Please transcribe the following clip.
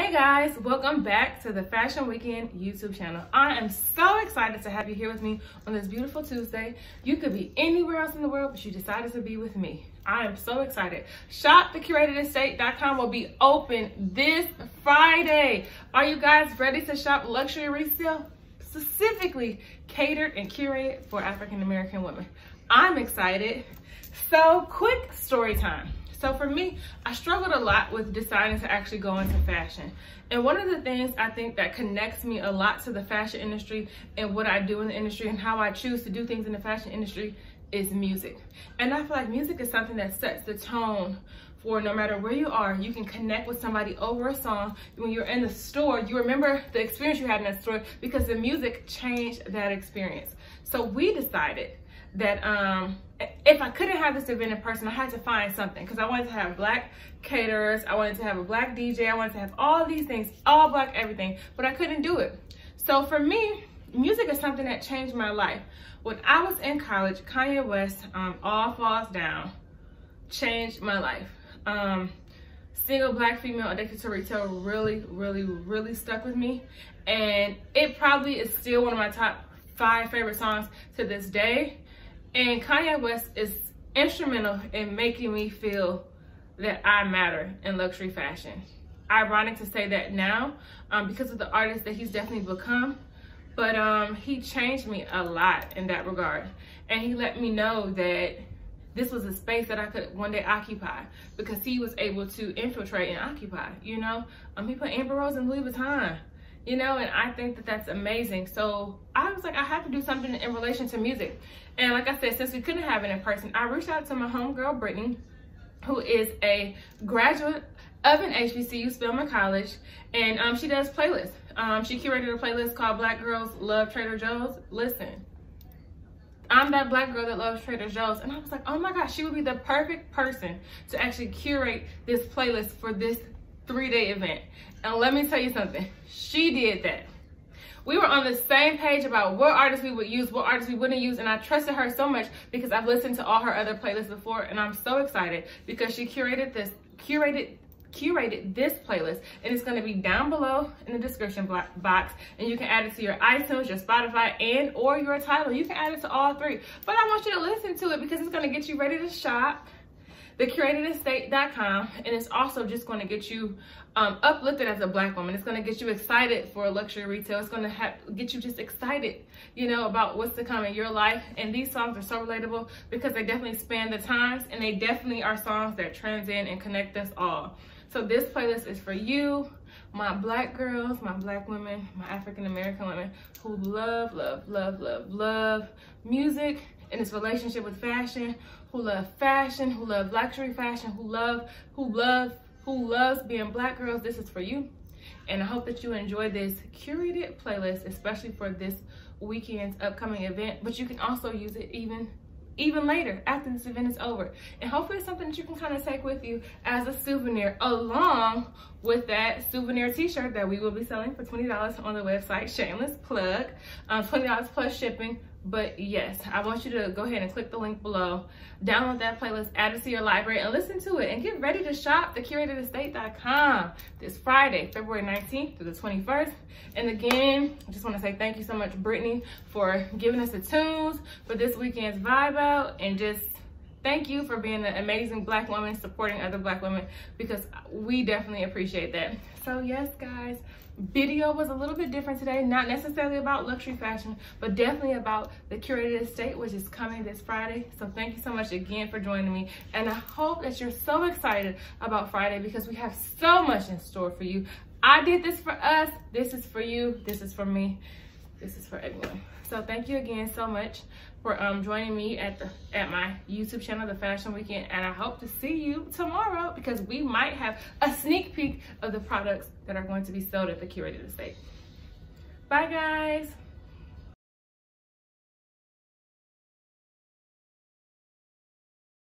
Hey guys, welcome back to the Fashion Weekend YouTube channel. I am so excited to have you here with me on this beautiful Tuesday. You could be anywhere else in the world, but you decided to be with me. I am so excited. ShopTheCuratedEstate.com will be open this Friday. Are you guys ready to shop luxury resale? Specifically catered and curated for African American women. I'm excited. So quick story time. So for me, I struggled a lot with deciding to actually go into fashion. And one of the things I think that connects me a lot to the fashion industry and what I do in the industry and how I choose to do things in the fashion industry is music. And I feel like music is something that sets the tone for no matter where you are, you can connect with somebody over a song. When you're in the store, you remember the experience you had in that store because the music changed that experience. So we decided that um, if I couldn't have this event in person, I had to find something because I wanted to have black caterers, I wanted to have a black DJ, I wanted to have all these things, all black everything, but I couldn't do it. So for me, music is something that changed my life. When I was in college, Kanye West, um, All Falls Down, changed my life. Um, single black female addicted to retail really, really, really stuck with me. And it probably is still one of my top five favorite songs to this day. And Kanye West is instrumental in making me feel that I matter in luxury fashion. Ironic to say that now um, because of the artist that he's definitely become, but um, he changed me a lot in that regard. And he let me know that this was a space that I could one day occupy because he was able to infiltrate and occupy, you know? Um, he put Amber Rose in Louis Vuitton you know, and I think that that's amazing. So I was like, I have to do something in relation to music. And like I said, since we couldn't have it in person, I reached out to my homegirl, Brittany, who is a graduate of an HBCU, Spelman College, and um, she does playlists. Um, she curated a playlist called Black Girls Love Trader Joe's. Listen, I'm that black girl that loves Trader Joe's. And I was like, oh my gosh, she would be the perfect person to actually curate this playlist for this three-day event. And let me tell you something, she did that. We were on the same page about what artists we would use, what artists we wouldn't use, and I trusted her so much because I've listened to all her other playlists before, and I'm so excited because she curated this, curated curated this playlist and it's going to be down below in the description box and you can add it to your iTunes, your Spotify, and or your Tidal. You can add it to all three. But I want you to listen to it because it's going to get you ready to shop thecuratedestate.com and it's also just going to get you um, uplifted as a black woman. It's going to get you excited for luxury retail. It's going to get you just excited, you know, about what's to come in your life. And these songs are so relatable because they definitely span the times and they definitely are songs that transcend and connect us all. So this playlist is for you, my black girls, my black women, my African American women who love, love, love, love, love music and its relationship with fashion, who love fashion, who love luxury fashion, who love, who love, who loves being black girls. This is for you. And I hope that you enjoy this curated playlist, especially for this weekend's upcoming event. But you can also use it even even later after this event is over. And hopefully it's something that you can kind of take with you as a souvenir along with that souvenir t-shirt that we will be selling for $20 on the website, shameless plug, um, $20 plus shipping. But yes, I want you to go ahead and click the link below, download that playlist, add it to your library, and listen to it. And get ready to shop thecuratedestate.com this Friday, February 19th through the 21st. And again, I just want to say thank you so much, Brittany, for giving us the tunes for this weekend's vibe out. And just thank you for being an amazing black woman, supporting other black women, because we definitely appreciate that. So yes, guys, video was a little bit different today. Not necessarily about luxury fashion but definitely about the curated estate which is coming this friday. So thank you so much again for joining me. And i hope that you're so excited about friday because we have so much in store for you. I did this for us. This is for you. This is for me this is for everyone so thank you again so much for um, joining me at the at my YouTube channel, The Fashion Weekend, and I hope to see you tomorrow because we might have a sneak peek of the products that are going to be sold at the Curated Estate. Bye, guys.